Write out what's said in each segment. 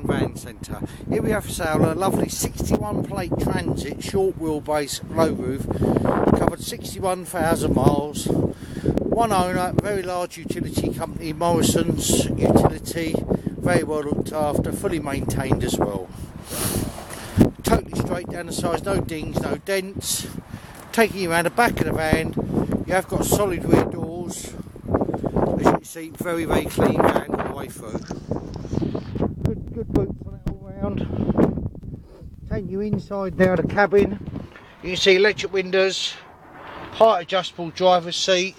Van Centre. Here we have for sale a lovely 61 plate transit, short wheelbase, low roof, covered 61,000 miles. One owner, very large utility company, Morrison's Utility, very well looked after, fully maintained as well. Totally straight down the sides, no dings, no dents. Taking you around the back of the van, you have got solid rear doors. As you can see, very, very clean van all the way through. Good, boots on it all round. Take you inside now the cabin. You can see electric windows, height adjustable driver's seat.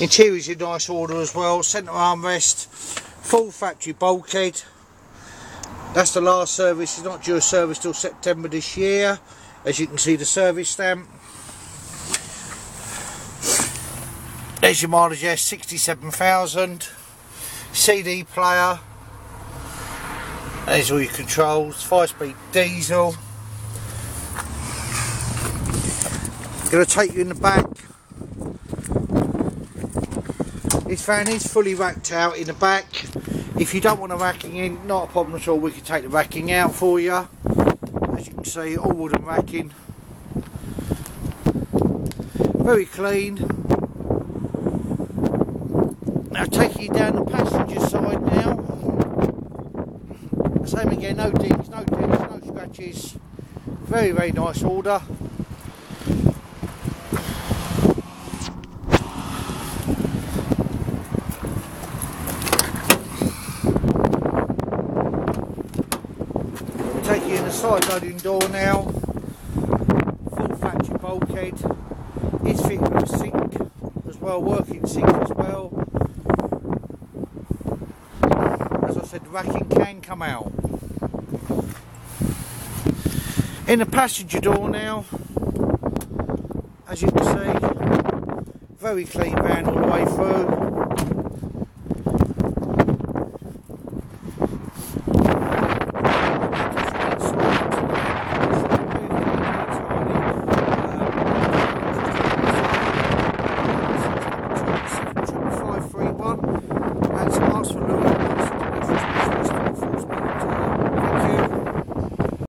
Interior's in nice order as well. Centre armrest, full factory bulkhead. That's the last service. It's not due a service till September this year. As you can see, the service stamp. There's your mileage there, 67,000. CD player. There's all your controls. Five speed diesel. Gonna take you in the back. This van is fully racked out in the back. If you don't want the racking in, not a problem at all. We can take the racking out for you. As you can see, all wooden racking. Very clean. Now taking you down the passenger side now. Same again, no dings, no dents, no scratches. Very, very nice order. Take you in the side loading door now. Full factory bulkhead. It's fitted with a sink as well, working sink as well. As I said, racking can come out. In the passenger door now, as you can see, very clean van all the way through.